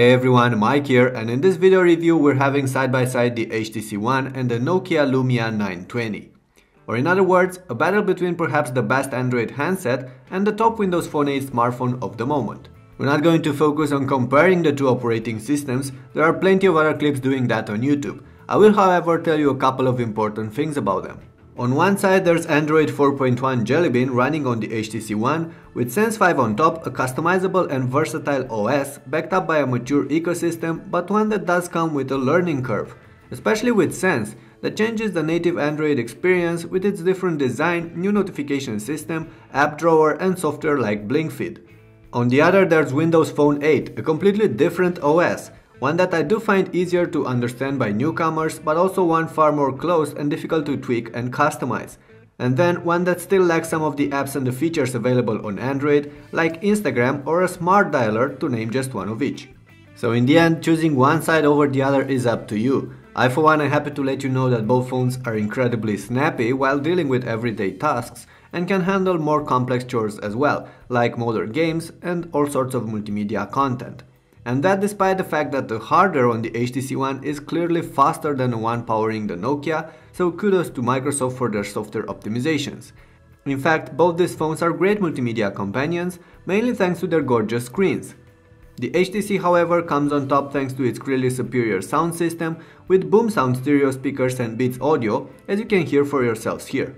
Hey everyone, Mike here and in this video review we're having side by side the HTC One and the Nokia Lumia 920. Or in other words, a battle between perhaps the best Android handset and the top Windows Phone 8 smartphone of the moment. We're not going to focus on comparing the two operating systems, there are plenty of other clips doing that on YouTube. I will however tell you a couple of important things about them. On one side there's Android 4.1 Jelly Bean running on the HTC One, with Sense 5 on top, a customizable and versatile OS backed up by a mature ecosystem, but one that does come with a learning curve. Especially with Sense, that changes the native Android experience with its different design, new notification system, app drawer and software like BlinkFeed. On the other there's Windows Phone 8, a completely different OS, one that I do find easier to understand by newcomers, but also one far more closed and difficult to tweak and customize. And then one that still lacks some of the apps and the features available on Android, like Instagram or a smart dialer to name just one of each. So in the end, choosing one side over the other is up to you. I for one am happy to let you know that both phones are incredibly snappy while dealing with everyday tasks and can handle more complex chores as well, like modern games and all sorts of multimedia content and that despite the fact that the hardware on the HTC One is clearly faster than the one powering the Nokia, so kudos to Microsoft for their software optimizations. In fact, both these phones are great multimedia companions, mainly thanks to their gorgeous screens. The HTC however comes on top thanks to its clearly superior sound system with BoomSound stereo speakers and Beats audio, as you can hear for yourselves here.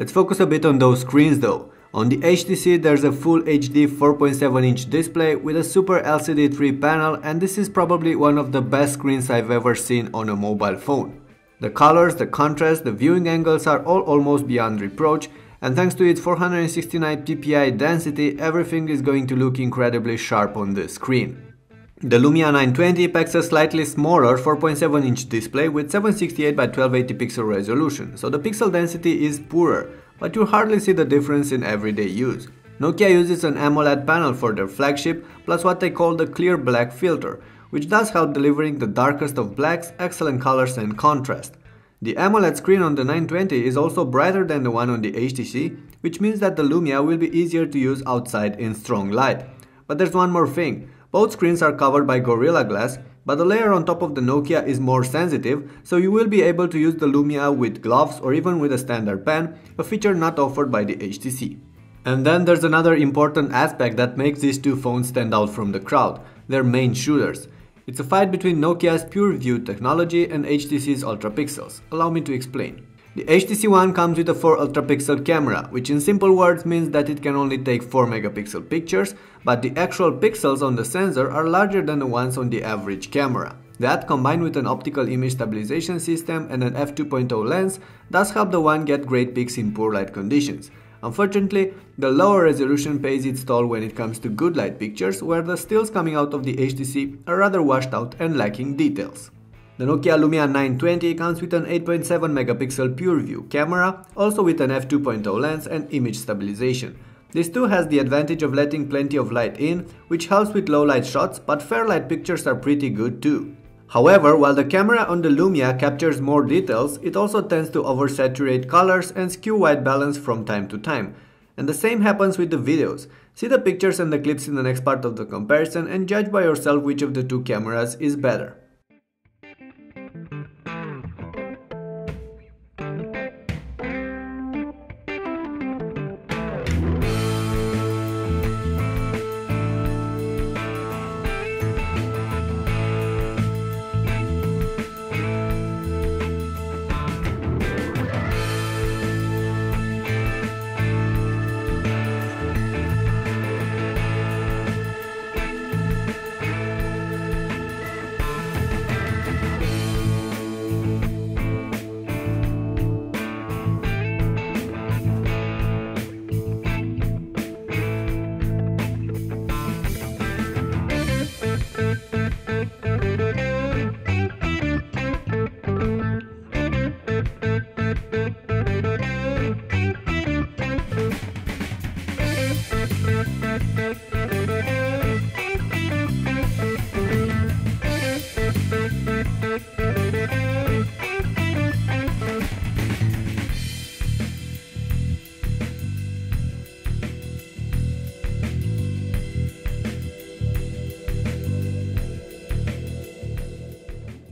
Let's focus a bit on those screens though. On the HTC there's a full HD 4.7 inch display with a Super LCD 3 panel and this is probably one of the best screens I've ever seen on a mobile phone. The colors, the contrast, the viewing angles are all almost beyond reproach and thanks to its 469 ppi density everything is going to look incredibly sharp on this screen. The Lumia 920 packs a slightly smaller 4.7 inch display with 768 by 1280 pixel resolution, so the pixel density is poorer, but you hardly see the difference in everyday use. Nokia uses an AMOLED panel for their flagship, plus what they call the clear black filter, which does help delivering the darkest of blacks, excellent colors and contrast. The AMOLED screen on the 920 is also brighter than the one on the HTC, which means that the Lumia will be easier to use outside in strong light. But there's one more thing. Both screens are covered by Gorilla Glass, but the layer on top of the Nokia is more sensitive, so you will be able to use the Lumia with gloves or even with a standard pen, a feature not offered by the HTC. And then there's another important aspect that makes these two phones stand out from the crowd, their main shooters. It's a fight between Nokia's PureView technology and HTC's Ultra Pixels. Allow me to explain. The HTC One comes with a 4 ultrapixel camera, which in simple words means that it can only take 4 megapixel pictures, but the actual pixels on the sensor are larger than the ones on the average camera. That, combined with an optical image stabilization system and an f2.0 lens, does help the One get great pics in poor light conditions. Unfortunately, the lower resolution pays its toll when it comes to good light pictures, where the stills coming out of the HTC are rather washed out and lacking details. The Nokia Lumia 920 comes with an 8.7 megapixel PureView camera, also with an f2.0 lens and image stabilization. This too has the advantage of letting plenty of light in, which helps with low light shots, but fair light pictures are pretty good too. However, while the camera on the Lumia captures more details, it also tends to oversaturate colors and skew white balance from time to time. And the same happens with the videos. See the pictures and the clips in the next part of the comparison and judge by yourself which of the two cameras is better.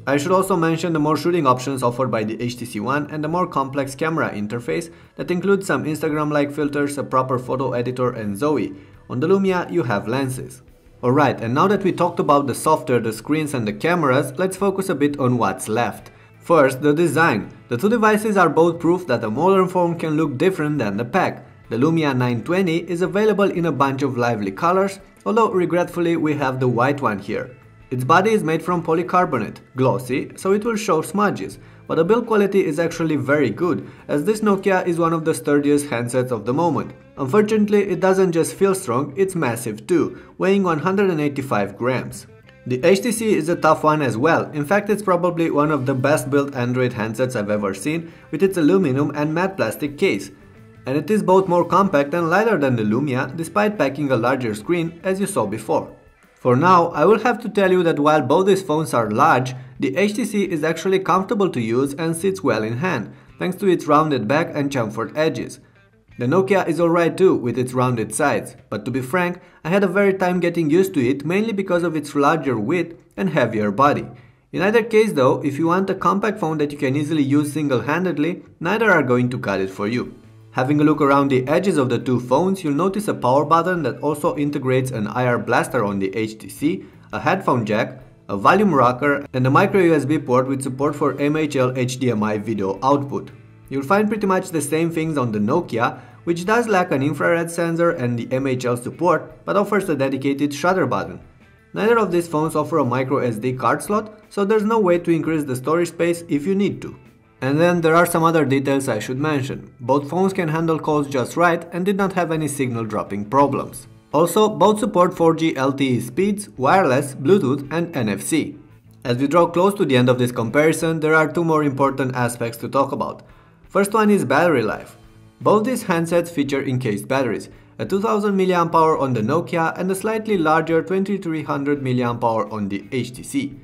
I should also mention the more shooting options offered by the HTC One and the more complex camera interface that includes some Instagram-like filters, a proper photo editor and Zoe. On the Lumia, you have lenses. Alright, and now that we talked about the software, the screens and the cameras, let's focus a bit on what's left. First, the design. The two devices are both proof that a modern phone can look different than the pack. The Lumia 920 is available in a bunch of lively colors, although regretfully we have the white one here. Its body is made from polycarbonate, glossy, so it will show smudges, but the build quality is actually very good, as this Nokia is one of the sturdiest handsets of the moment. Unfortunately, it doesn't just feel strong, it's massive too, weighing 185 grams. The HTC is a tough one as well, in fact it's probably one of the best built Android handsets I've ever seen with its aluminum and matte plastic case. And it is both more compact and lighter than the Lumia despite packing a larger screen as you saw before. For now, I will have to tell you that while both these phones are large, the HTC is actually comfortable to use and sits well in hand, thanks to its rounded back and chamfered edges. The Nokia is alright too, with its rounded sides, but to be frank, I had a very time getting used to it mainly because of its larger width and heavier body. In either case though, if you want a compact phone that you can easily use single-handedly, neither are going to cut it for you. Having a look around the edges of the two phones, you'll notice a power button that also integrates an IR blaster on the HTC, a headphone jack, a volume rocker, and a micro USB port with support for MHL HDMI video output. You'll find pretty much the same things on the Nokia, which does lack an infrared sensor and the MHL support, but offers a dedicated shutter button. Neither of these phones offer a micro SD card slot, so there's no way to increase the storage space if you need to. And then there are some other details I should mention. Both phones can handle calls just right and did not have any signal dropping problems. Also, both support 4G LTE speeds, wireless, Bluetooth and NFC. As we draw close to the end of this comparison, there are two more important aspects to talk about. First one is battery life. Both these handsets feature encased batteries, a 2000 mAh on the Nokia and a slightly larger 2300 mAh on the HTC.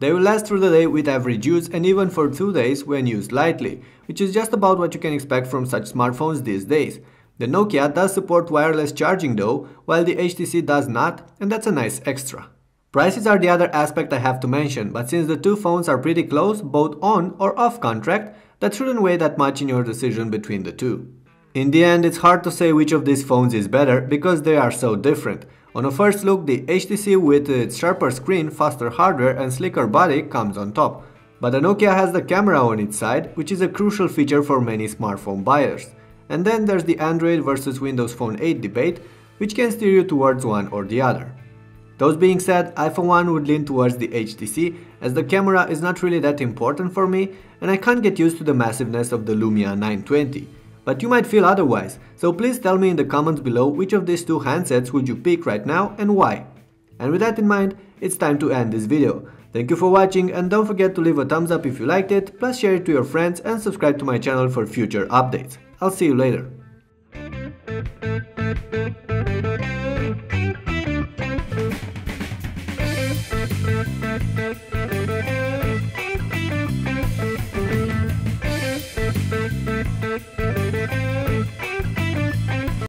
They will last through the day with average use and even for 2 days when used lightly, which is just about what you can expect from such smartphones these days. The Nokia does support wireless charging though, while the HTC does not, and that's a nice extra. Prices are the other aspect I have to mention, but since the two phones are pretty close, both on or off contract, that shouldn't weigh that much in your decision between the two. In the end, it's hard to say which of these phones is better because they are so different. On a first look, the HTC with its sharper screen, faster hardware and slicker body comes on top. But the Nokia has the camera on its side, which is a crucial feature for many smartphone buyers. And then there's the Android versus Windows Phone 8 debate, which can steer you towards one or the other. Those being said, I for one would lean towards the HTC as the camera is not really that important for me and I can't get used to the massiveness of the Lumia 920 but you might feel otherwise, so please tell me in the comments below which of these two handsets would you pick right now and why. And with that in mind, it's time to end this video. Thank you for watching and don't forget to leave a thumbs up if you liked it, plus share it to your friends and subscribe to my channel for future updates. I'll see you later.